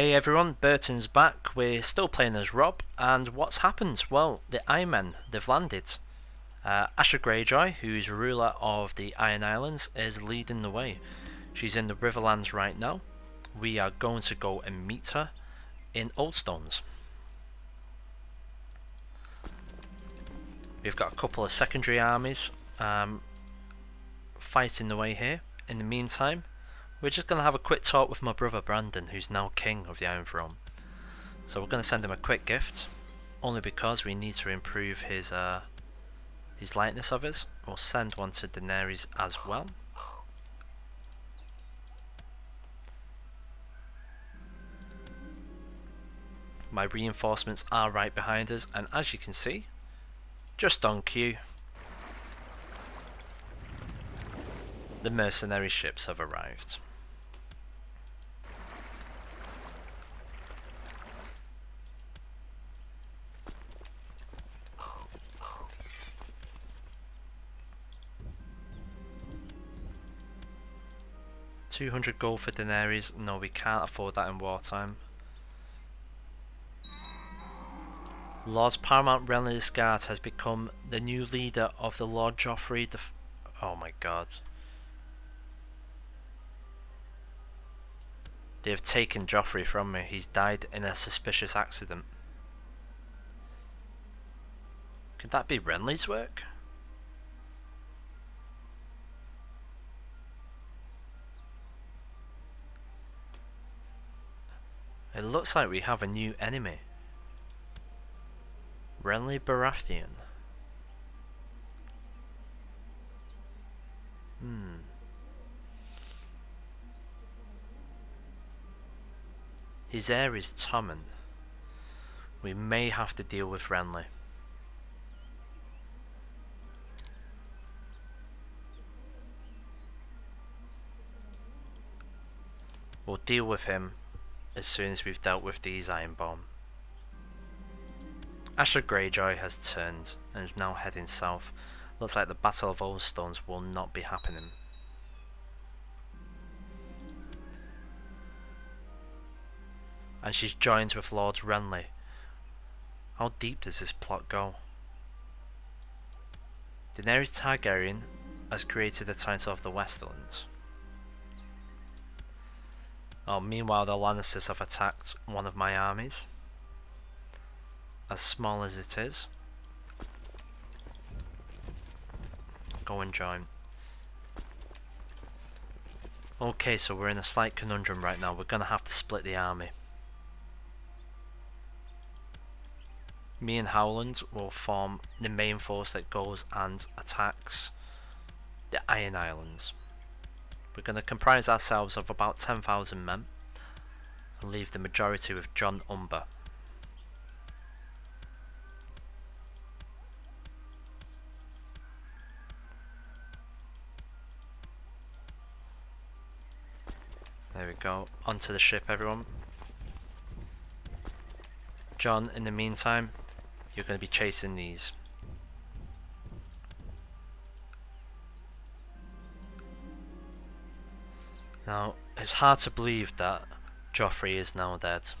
Hey everyone, Burton's back. We're still playing as Robb, and what's happened? Well, the Iron Men, they've landed. Uh, Greyjoy, who's ruler of the Iron Islands, is leading the way. She's in the Riverlands right now. We are going to go and meet her in Oldstones. We've got a couple of secondary armies um, fighting the way here. In the meantime, we're just going to have a quick talk with my brother Brandon, who's now king of the Iron Throne. So we're going to send him a quick gift, only because we need to improve his uh, his lightness of us. We'll send one to Daenerys as well. My reinforcements are right behind us, and as you can see, just on cue, the mercenary ships have arrived. Two hundred gold for Daenerys. No, we can't afford that in wartime. Lord Paramount Renly Scarred has become the new leader of the Lord Joffrey. Oh my god. They have taken Joffrey from me. He's died in a suspicious accident. Could that be Renly's work? It looks like we have a new enemy. Renly Baratheon. Hmm. His heir is Tommen. We may have to deal with Renly. We'll deal with him as soon as we've dealt with these Iron Ironborn. Asha Greyjoy has turned and is now heading south. Looks like the Battle of Oldstones will not be happening. And she's joined with Lord Renly. How deep does this plot go? Daenerys Targaryen has created the title of the Westerlands. Oh, meanwhile the Lannisters have attacked one of my armies. As small as it is. Go and join. Okay, so we're in a slight conundrum right now. We're going to have to split the army. Me and Howland will form the main force that goes and attacks the Iron Islands. We're going to comprise ourselves of about 10,000 men and leave the majority with Jon Umber. Go, onto the ship everyone. Jon, in the meantime, you're going to be chasing these. Now, it's hard to believe that Joffrey is now dead.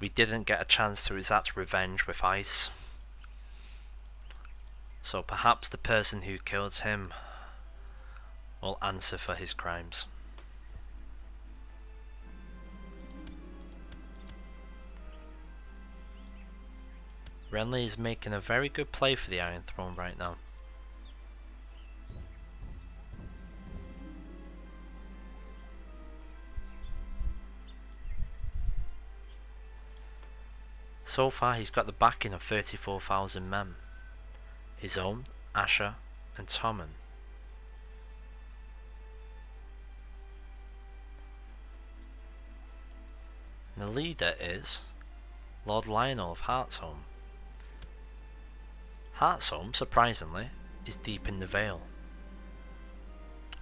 We didn't get a chance to exact revenge with ice. So perhaps the person who killed him will answer for his crimes. Renly is making a very good play for the Iron Throne right now. So far he's got the backing of 34,000 men. His own, Asha and Tommen. Leader is Lord Lyonel of Heart's Home. Heartsholme, surprisingly, is deep in the Vale.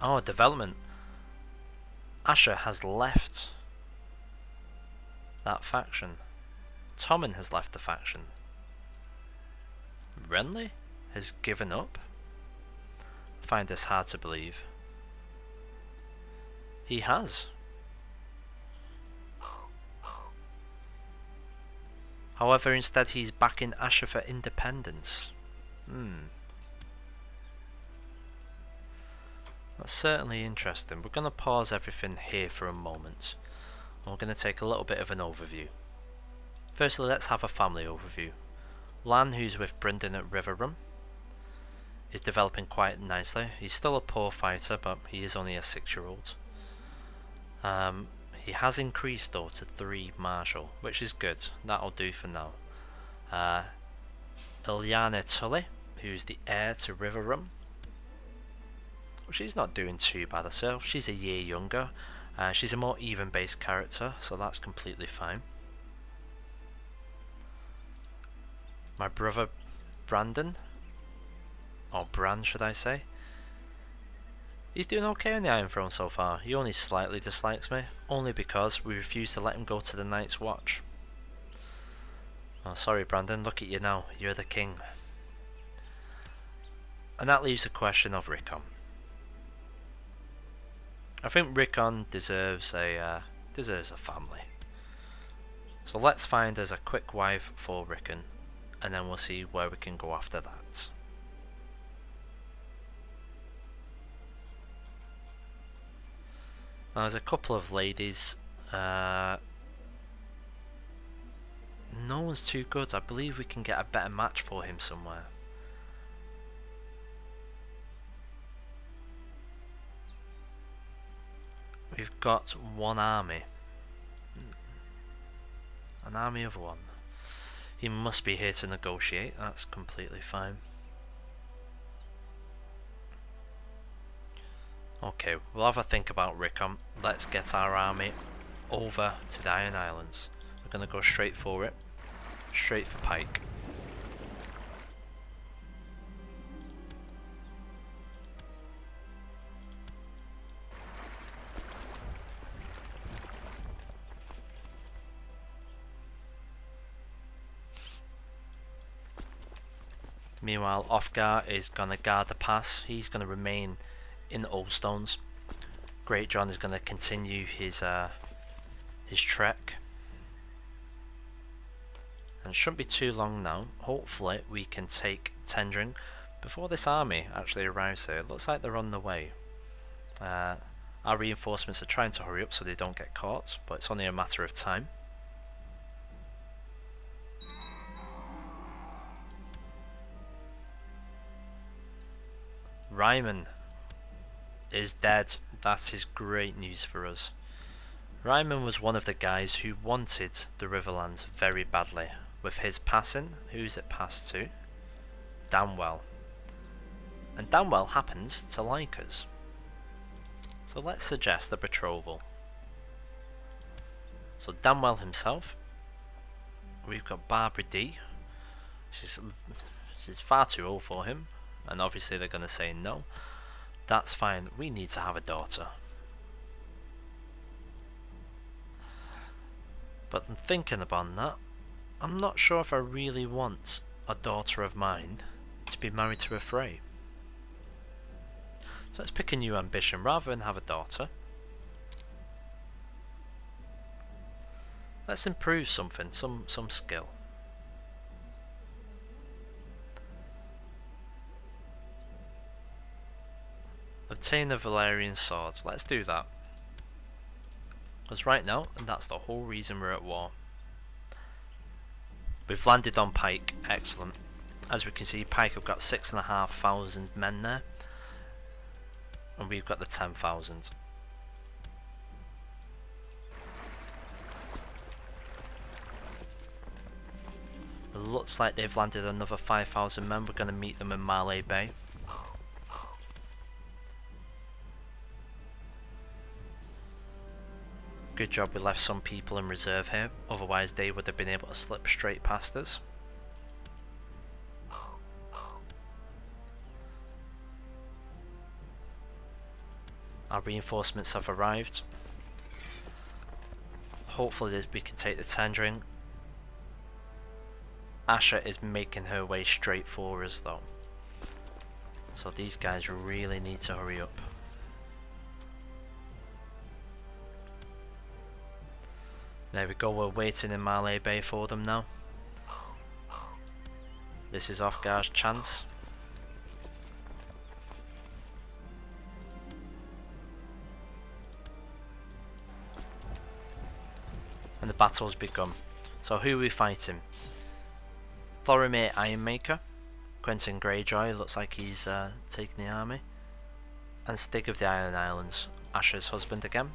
Oh, development. Asha has left that faction. Tommen has left the faction. Renly has given up? I find this hard to believe. He has. However, instead he's backing Asha for independence. Hmm. That's certainly interesting. We're going to pause everything here for a moment. We're going to take a little bit of an overview. Firstly, let's have a family overview. Lan, who's with Brynden at Riverrun, is developing quite nicely. He's still a poor fighter, but he is only a six-year-old. Um, he has increased though to 3 martial, which is good. That'll do for now. Uh, Ilyana Tully, who's the heir to Riverrun, she's not doing too bad herself. She's a year younger. Uh, she's a more even-based character, so that's completely fine. My brother Brandon, or Bran should I say, he's doing okay on the Iron Throne so far. He only slightly dislikes me, only because we refuse to let him go to the Night's Watch. Oh, sorry Brandon, look at you now, you're the king. And that leaves the question of Rickon. I think Rickon deserves a uh, deserves a family. So let's find us a quick wife for Rickon, and then we'll see where we can go after that. Now, there's a couple of ladies. Uh, no one's too good. I believe we can get a better match for him somewhere. We've got one army. An army of one. He must be here to negotiate, that's completely fine. Okay, we'll have a think about Rickon. Let's get our army over to Iron Islands. We're going to go straight for it. Straight for Pike. Meanwhile, Offgar is going to guard the pass. He's going to remain in the Old Stones. Greatjon is going to continue his uh, his trek. And it shouldn't be too long now. Hopefully we can take Tendring before this army actually arrives here. It looks like they're on the way. Uh, our reinforcements are trying to hurry up so they don't get caught, but it's only a matter of time. Ryman is dead. That is great news for us. Ryman was one of the guys who wanted the Riverlands very badly. With his passing, who's it passed to? Danwell. And Danwell happens to like us. So let's suggest the betrothal. So Danwell himself, we've got Barbara D. She's, she's far too old for him and obviously they're going to say no that's fine. We need to have a daughter. But I'm thinking about that. I'm not sure if I really want a daughter of mine to be married to a Frey. So let's pick a new ambition rather than have a daughter. Let's improve something some some skill Obtain the Valyrian swords. Let's do that. Because right now, and that's the whole reason we're at war. We've landed on Pike. Excellent. As we can see, Pike have got 6,500 men there. And we've got the 10,000. It looks like they've landed another 5,000 men. We're going to meet them in Malay Bay. Good job we left some people in reserve here, otherwise they would have been able to slip straight past us. Our reinforcements have arrived. Hopefully we can take the Tendring. Asha is making her way straight for us though. So these guys really need to hurry up. There we go, we're waiting in Malay Bay for them now. This is Ofgar's chance. And the battle's begun. So who are we fighting? Thoromir Ironmaker. Quenton Greyjoy looks like he's uh, taking the army. And Stig of the Iron Islands. Asha's husband again.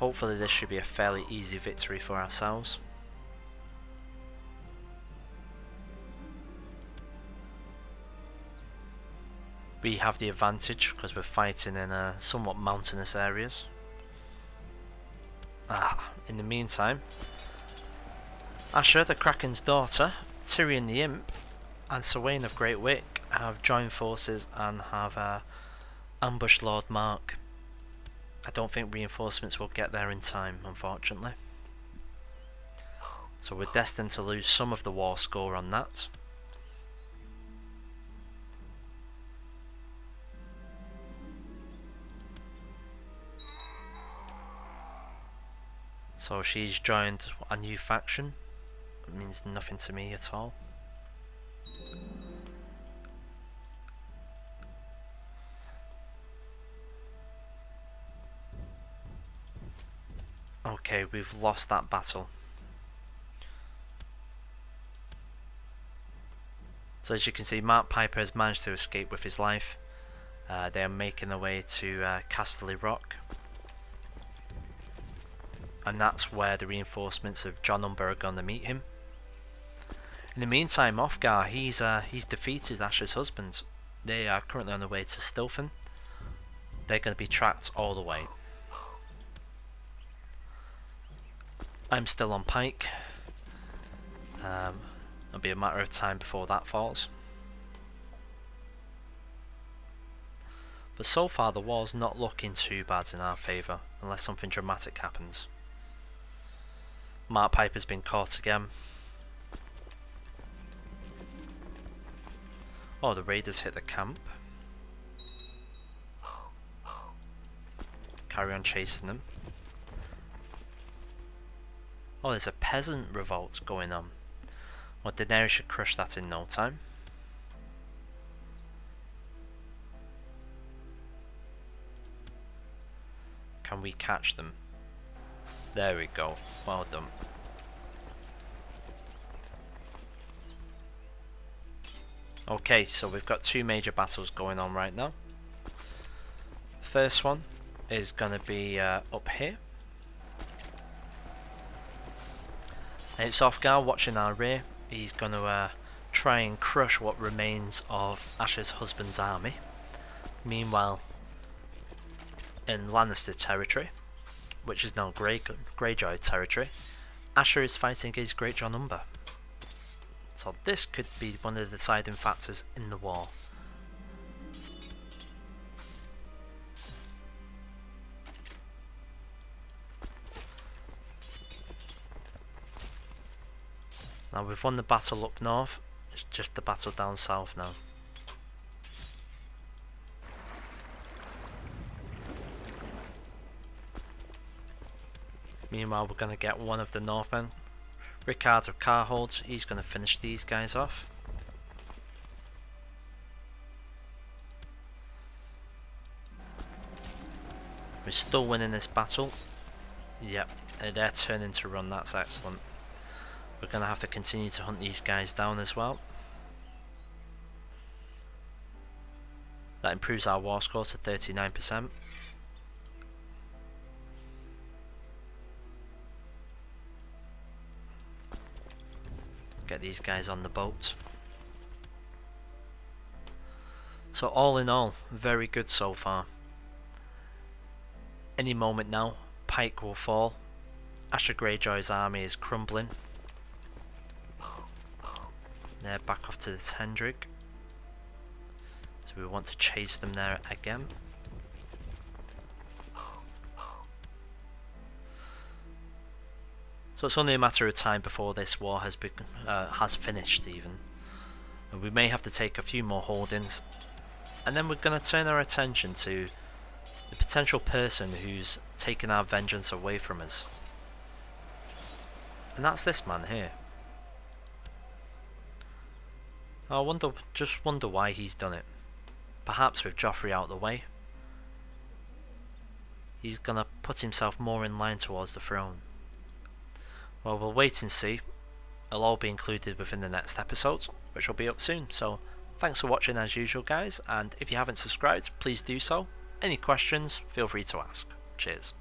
Hopefully this should be a fairly easy victory for ourselves. We have the advantage because we're fighting in uh, somewhat mountainous areas. Ah, in the meantime, Asha, the Kraken's daughter, Tyrion the Imp, and Swain of Great Wyk have joined forces and have uh, ambushed Lord Marq. I don't think reinforcements will get there in time, unfortunately. So we're destined to lose some of the war score on that. So she's joined a new faction. It means nothing to me at all. We've lost that battle. So as you can see, Marq Piper has managed to escape with his life. Uh, they are making their way to uh, Casterly Rock. And that's where the reinforcements of Jon Umber are going to meet him. In the meantime, Ofgar, he's, uh, he's defeated Asha's husbands. They are currently on the way to Stilfen. They're going to be tracked all the way. I'm still on Pike. Um, it'll be a matter of time before that falls. But so far the war's not looking too bad in our favour, unless something dramatic happens. Marq Piper's been caught again. Oh, the raiders hit the camp. Carry on chasing them. Oh, there's a peasant revolt going on. Well, Daenerys should crush that in no time. Can we catch them? There we go. Well done. Okay, so we've got two major battles going on right now. First one is going to be uh, up here. It's Ofgar watching our rear. He's going to uh, try and crush what remains of Asha's husband's army. Meanwhile, in Lannister territory, which is now Grey Greyjoy territory, Asha is fighting against Greatjon Umber. So this could be one of the deciding factors in the war. Now we've won the battle up north, it's just the battle down south now. Meanwhile we're going to get one of the Northmen, Ricardo Carholds, he's going to finish these guys off. We're still winning this battle. Yep, they're turning to run, that's excellent. We're going to have to continue to hunt these guys down as well. That improves our war score to 39%. Get these guys on the boat. So all in all, very good so far. Any moment now, Pike will fall. Asha Greyjoy's army is crumbling. They're back off to the Tendrig. So we want to chase them there again. So it's only a matter of time before this war has been, uh, has finished even. And we may have to take a few more holdings. And then we're going to turn our attention to the potential person who's taken our vengeance away from us. And that's this man here. I wonder, just wonder why he's done it. Perhaps with Joffrey out of the way, he's gonna put himself more in line towards the throne. Well, we'll wait and see. It'll all be included within the next episode, which will be up soon. So, thanks for watching as usual, guys, and if you haven't subscribed, please do so. Any questions, feel free to ask. Cheers.